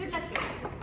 Good luck,